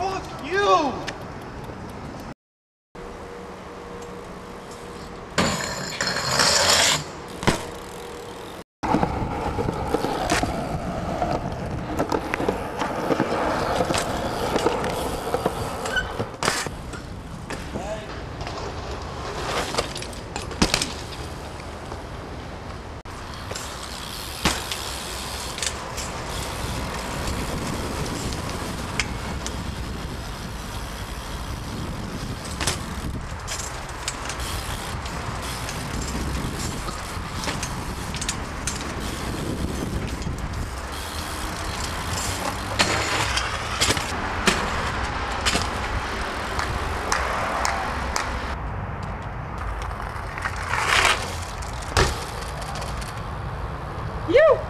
Fuck you! You!